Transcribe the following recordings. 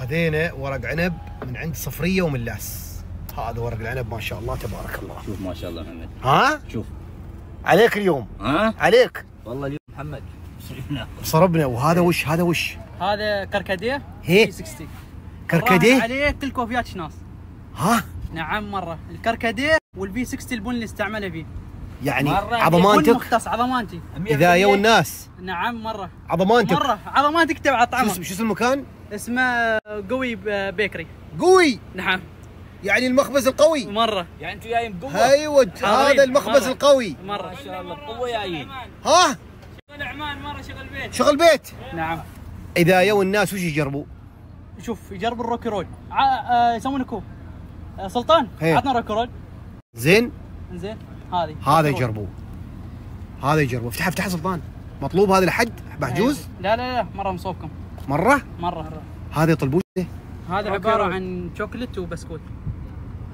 خذينا ورق عنب من عند صفرية ومن لاس هذا ورق العنب ما شاء الله تبارك الله. شوف ما شاء الله محمد. ها؟ شوف. عليك اليوم. ها؟ عليك. والله اليوم محمد صرفنا. صربنا. وهذا وش هذا وش؟ هذا كركديه هي؟ V60 كركديه؟ عليه كل كوفيات شناص ها؟ نعم مرة. الكركديه وال V60 البن اللي استعمله فيه. يعني ع ضمانتك مختص ع ضمانتي. إذا يو الناس نعم مرة. ع ضمانتك. مرة. ع ضمانتك تبع شو طعمه شو اسم المكان؟ اسمه قوي Bakery. قوي! نعم. يعني المخبز القوي. مرة. يعني أنتم جايين بقوة. أيوه هذا. المخبز مرة. القوي. مرة. ما شاء الله بقوه جايين. ها؟ شغل اعمال مرة شغل بيت. شغل بيت. نعم. إذا يو الناس وش يجربوا؟ شوف يجرب ال Rocky Roll. آه، يسمونه كوب آه، سلطان. عطنا Rocky Roll. زين. زين. هذه. هذا. يجربوه. هذا يجربوه. افتح افتح سلطان مطلوب هذا لحد؟ محجوز؟ لا لا لا مرة مصوبكم. مرة؟ مرة هذا يطلبوه هذا عبارة عن شوكلت وبسكوت.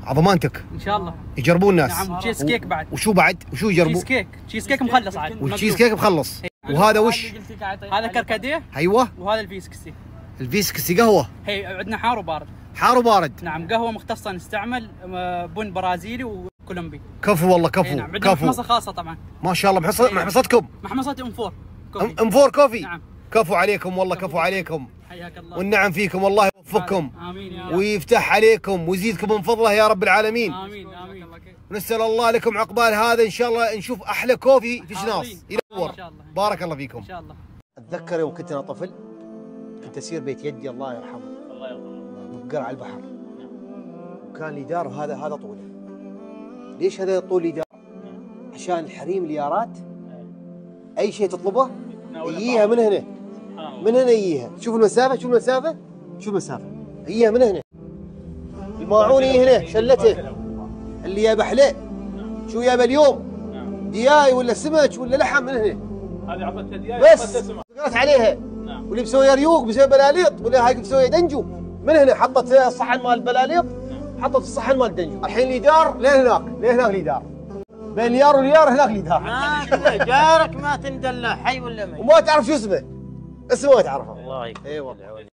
ع ضمانتك. إن شاء الله. يجربوه الناس. نعم تشيز كيك بعد. وشو بعد؟ وشو يجربوا cheese cake cheesecake مخلص عاد. والتشيز كيك مخلص. وهذا وش؟ هذا كركديه؟ أيوه. وهذا ال V60 ال V sixty قهوة. هي عندنا حار وبارد. حار وبارد. نعم قهوة مختصة نستعمل آه، بن برازيلي وكولومبي كفو والله كفو نعم كفو. محمصة خاصة طبعا. ما شاء الله محص- نعم. محمصتكم؟ محمصة M Four Coffee. M Four Coffee؟ نعم. كفو عليكم والله كفو. عليكم. حياك الله. والنعم فيكم والله يوفقكم. آمين يا رب. ويفتح عليكم ويزيدكم من فضله يا رب العالمين. آمين آمين. ونسال الله لكم عقبال هذا إن شاء الله نشوف أحلى coffee في. شناص. ينور إن شاء الله. بارك الله فيكم. إن شاء الله. أتذكر يوم كنت أنا طفل كنت أسير بيت يدي الله يرحمه. الله يرحمه. بقر على البحر. وكان لي دار وهذا هذا طوله ليش هذا طول دار؟ عشان الحريم ليارات؟ أي شيء تطلبه؟ يجيها من هنا. من هنا يجيها. شوف المسافة شوف المسافة. شوف المسافة. يجيها من هنا. الماعون يجي هنا شلته. اللي جايبه حليه شو جايبه اليوم دياي ولا سمك ولا لحم من هنا. هذه عطتها دياي بس. قرأت عليها. نعم. واللي مسويه ريوق مسويه بلاليط ولا هاي مسويه دنجو. من هنا حطت الصحن مال البلاليط حطت الصحن مال الدنجو الحين لي دار لين هناك لين هناك لي دار. بين ليار وليار هناك لي دار. ما جارك ما تندلع حي ولا ميت. وما تعرف شو اسمه. اسمه ما تعرفه. الله يكرمك اي والله.